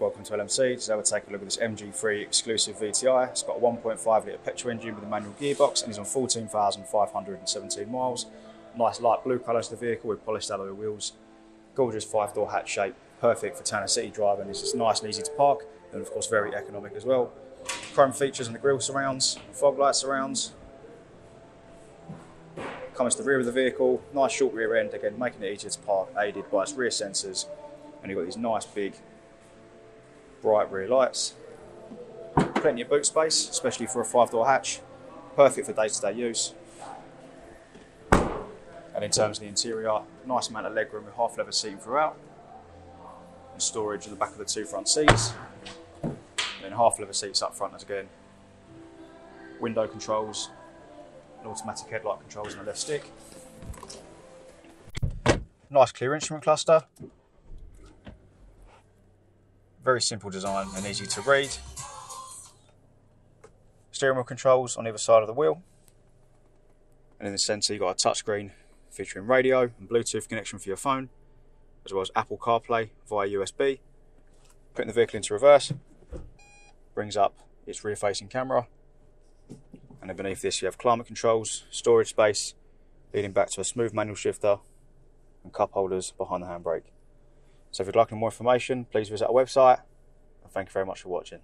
welcome to LMC. Today we'll take a look at this MG3 exclusive VTI. It's got a 1.5 litre petrol engine with a manual gearbox and is on 14,517 miles. Nice light blue colour to the vehicle with polished alloy wheels. Gorgeous five door hatch shape, perfect for town and city driving. It's just nice and easy to park and of course very economic as well. Chrome features on the grille surrounds, fog light surrounds. Comes to the rear of the vehicle, nice short rear end, again making it easier to park, aided by its rear sensors. And you've got these nice big bright rear lights. Plenty of boot space, especially for a five door hatch. Perfect for day to day use. And in terms of the interior, nice amount of legroom with half leather seating throughout. And storage at the back of the two front seats. And then half leather seats up front as again. Window controls, and automatic headlight controls on the left stick. Nice clear instrument cluster, very simple design and easy to read. Steering wheel controls on either side of the wheel. And in the centre you've got a touchscreen featuring radio and Bluetooth connection for your phone, as well as Apple CarPlay via USB. Putting the vehicle into reverse brings up its rear facing camera. And beneath this you have climate controls, storage space, leading back to a smooth manual shifter and cup holders behind the handbrake. So if you'd like any more information, please visit our website. And thank you very much for watching.